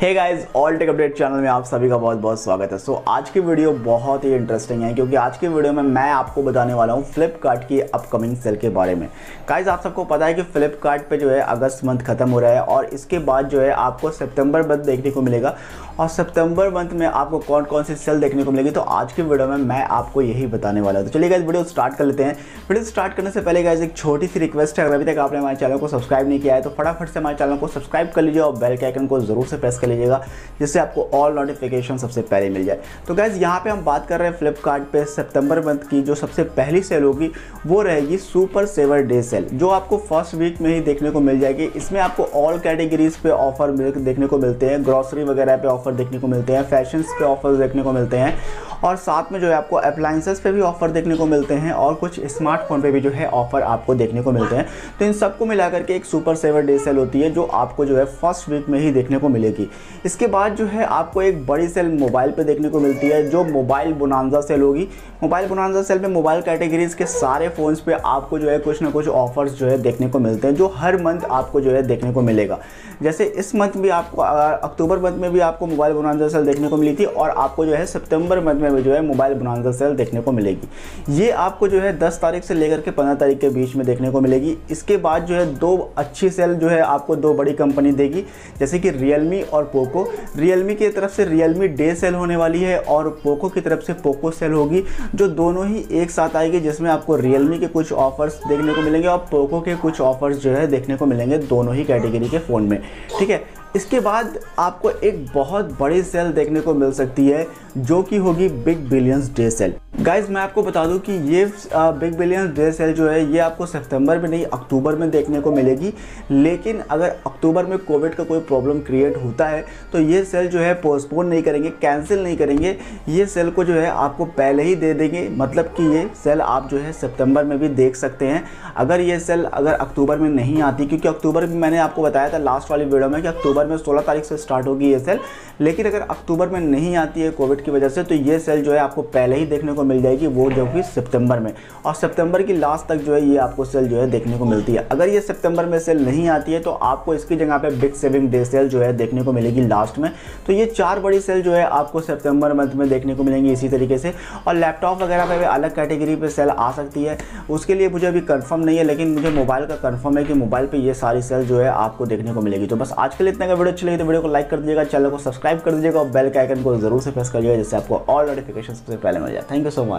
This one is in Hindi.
Hey guys all tech update channel में आप सभी का बहुत बहुत स्वागत है। सो so, आज की वीडियो बहुत ही इंटरेस्टिंग है क्योंकि आज की वीडियो में मैं आपको बताने वाला हूँ फ्लिपकार्ट की अपकमिंग सेल के बारे में। गाइस आप सबको पता है कि फ्लिपकार्ट पे जो है अगस्त मंथ खत्म हो रहा है और इसके बाद जो है आपको सितंबर मंथ देखने को मिलेगा। और सितंबर मंथ में आपको कौन कौन सी सेल देखने को मिलेगी? तो आज की वीडियो में मैं आपको यही बताने वाला हूँ। तो चलिए गाइज़ वीडियो स्टार्ट कर लेते हैं। वीडियो स्टार्ट करने से पहले गाइज़ एक छोटी सी रिक्वेस्ट है। अगर अभी तक आपने हमारे चैनल को सब्सक्राइब नहीं किया है तो फटाफट से हमारे चैनल को सब्सक्राइब कर लीजिए और बेल के आइकन को ज़रूर से प्रेस कर लीजिएगा जिससे आपको ऑल नोटिफिकेशन सबसे पहले मिल जाए। तो गैस यहाँ पे हम बात कर रहे हैं फ्लिपकार्ट पे सितंबर मंथ की, जो सबसे पहली सेल होगी, वो रहेगी सुपर सेवर डे सेल जो आपको फ़र्स्ट वीक में ही देखने को मिल जाएगी। इसमें आपको ऑल कैटेगरीज पे ऑफ़र देखने को मिलते हैं ग्रॉसरी वगैरह पे ऑफ़र देखने को मिलते हैं फ़ैशन पे ऑफ़र देखने को मिलते हैं। और साथ में जो है आपको अप्लाइंसेस पे भी ऑफ़र देखने को मिलते हैं और कुछ स्मार्टफ़ोन पे भी जो है ऑफ़र आपको देखने को मिलते हैं। तो इन सबको मिला करके एक सुपर सेवर डे सेल होती है, जो आपको जो है फ़र्स्ट वीक में ही देखने को मिलेगी। इसके बाद जो है आपको एक बड़ी सेल मोबाइल पर देखने को मिलती है, जो मोबाइल बुनानजा सेल होगी। मोबाइल बुनाजा सेल में मोबाइल कैटेगरीज के सारे फ़ोन्स पर आपको जो है कुछ ना कुछ ऑफर्स जो है देखने को मिलते हैं, जो हर मंथ आपको जो है देखने को मिलेगा। जैसे इस मंथ भी आपको अक्टूबर मंथ में भी आपको मोबाइल बुनानजा सेल देखने को मिली थी और आपको जो है सितंबर मंथ में भी जो है मोबाइल बुनाजा सेल देखने को मिलेगी। ये आपको जो है दस तारीख से लेकर के पंद्रह तारीख के बीच में देखने को मिलेगी। इसके बाद जो है दो अच्छी सेल जो है आपको दो बड़ी कंपनी देगी, जैसे कि रियलमी और पोको रियलमी की तरफ़ से रियलमी डे सेल होने वाली है और पोको की तरफ़ से पोको सेल होगी, जो दोनों ही एक साथ आएगी, जिसमें आपको रियलमी के कुछ ऑफर्स देखने को मिलेंगे और पोको के कुछ ऑफर्स जो है देखने को मिलेंगे दोनों ही कैटेगरी के फ़ोन में। ठीक है? इसके बाद आपको एक बहुत बड़ी सेल देखने को मिल सकती है, जो कि होगी big billions day sale guys मैं आपको बता दूँ कि ये बिग बिलियंस डे सेल जो है, ये आपको सितंबर में नहीं, अक्टूबर में देखने को मिलेगी। लेकिन अगर अक्टूबर में कोविड का कोई प्रॉब्लम क्रिएट होता है तो ये सेल जो है पोस्टपोन नहीं करेंगे कैंसिल नहीं करेंगे। ये सेल को जो है, आपको पहले ही दे देंगे। मतलब कि ये सेल आप जो है, सितंबर में भी देख सकते हैं। अगर ये सेल अगर अक्टूबर में नहीं आती, क्योंकि अक्टूबर में मैंने आपको बताया था लास्ट वाली वीडियो में, कि अक्टूबर में सोलह तारीख से स्टार्ट होगी ये सेल लेकिन अगर अक्टूबर में नहीं आती है कोविड की वजह से तो ये सेल जो है आपको पहले ही देखने को मिल जाएगी, वो जो कि सितंबर में। और सितंबर की लास्ट तक जो है ये आपको सेल जो है देखने को मिलती है। अगर ये सितंबर में सेल नहीं आती है तो आपको इसकी जगह पे बिग सेविंग डे सेल जो है देखने को मिलेगी लास्ट में। तो ये चार बड़ी सेल जो है आपको सितंबर मंथ में देखने को मिलेंगी इसी तरीके से। और लैपटॉप वगैरह पर भी अलग कैटेगरी पर सेल आ सकती है। उसके लिए मुझे अभी कन्फर्म नहीं है, लेकिन मुझे मोबाइल का कन्फर्म है कि मोबाइल पर ये सारी सेल जो है आपको देखने को मिलेगी। तो बस आज के लिए इतना का वीडियो अच्छी लगी तो वीडियो को लाइक कर दीजिएगा, चैनल को सब्सक्राइब कर दीजिएगा और बेल के आइकन को ज़रूर से प्रेस करिएगा जिससे आपको ऑल नोटिफिकेशन सबसे पहले मिल जाए। Thank you so much